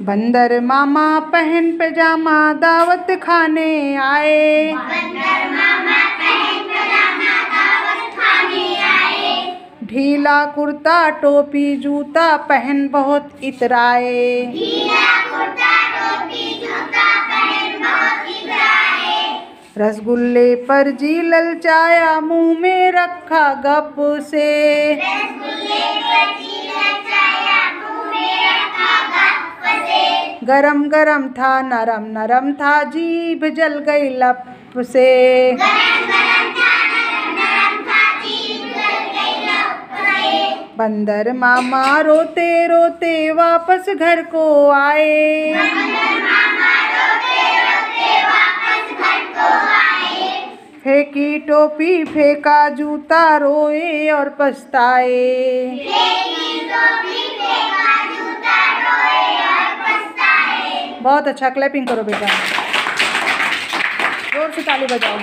बंदर मामा पहन पजामा दावत खाने आए। बंदर मामा पहन पजामा दावत खाने आए। ढीला कुर्ता टोपी जूता पहन बहुत इतराए। ढीला कुर्ता टोपी जूता पहन बहुत इतराए। रसगुल्ले पर जी ललचाया मुँह में रखा गप से। रसगुल्ले गरम गरम था, नरम नरम था, जीभ जल गई लप से। बंदर मामा रोते रोते वापस घर को आए। फेंकी टोपी, फेंका जूता, रोए और पछताए। बहुत अच्छा क्लैपिंग करो बेटा। ज़ोर से ताली बजाओ।